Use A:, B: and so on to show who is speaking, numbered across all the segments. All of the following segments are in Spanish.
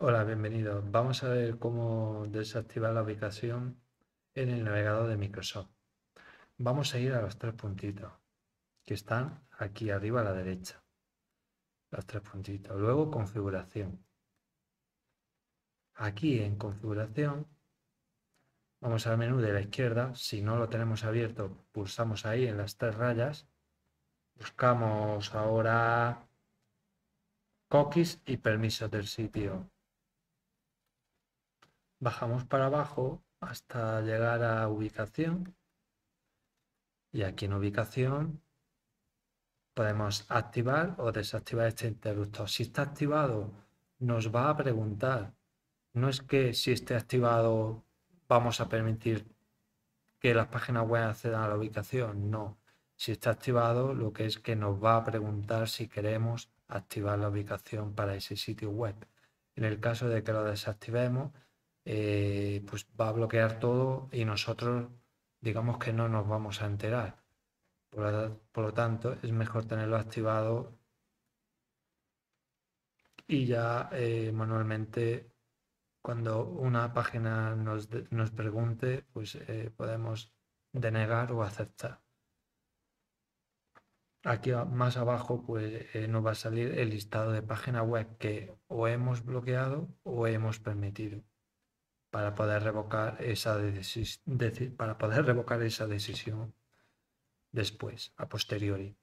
A: Hola, bienvenido. Vamos a ver cómo desactivar la ubicación en el navegador de Microsoft. Vamos a ir a los tres puntitos que están aquí arriba a la derecha. Los tres puntitos. Luego configuración. Aquí en configuración vamos al menú de la izquierda. Si no lo tenemos abierto, pulsamos ahí en las tres rayas. Buscamos ahora cookies y permisos del sitio bajamos para abajo hasta llegar a ubicación y aquí en ubicación podemos activar o desactivar este interruptor. Si está activado nos va a preguntar, no es que si esté activado vamos a permitir que las páginas web accedan a la ubicación, no. Si está activado lo que es que nos va a preguntar si queremos activar la ubicación para ese sitio web. En el caso de que lo desactivemos, eh, pues va a bloquear todo y nosotros digamos que no nos vamos a enterar. Por, lo tanto, es mejor tenerlo activado y ya eh, manualmente cuando una página nos, nos pregunte, pues eh, podemos denegar o aceptar. Aquí más abajo pues nos va a salir el listado de páginas web que o hemos bloqueado o hemos permitido para poder revocar esa decisión, para poder revocar esa decisión después, a posteriori.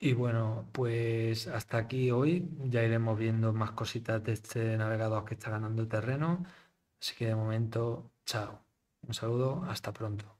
A: Y bueno, pues hasta aquí hoy. Ya iremos viendo más cositas de este navegador que está ganando terreno. Así que de momento, chao. Un saludo, hasta pronto.